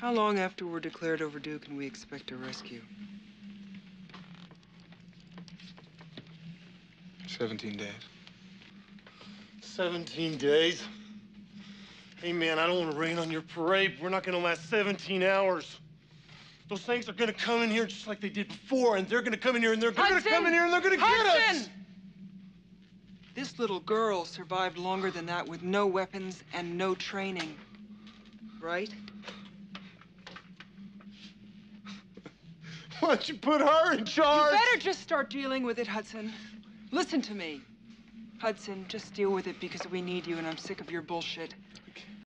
How long after we're declared overdue can we expect a rescue? 17 days. 17 days? Hey, man, I don't want to rain on your parade. We're not going to last 17 hours. Those things are going to come in here just like they did before, and they're going to come in here, and they're going to come in here, and they're going to get us. Hudson! This little girl survived longer than that with no weapons and no training. Right? Why don't you put her in charge? You better just start dealing with it, Hudson. Listen to me. Hudson, just deal with it because we need you and I'm sick of your bullshit.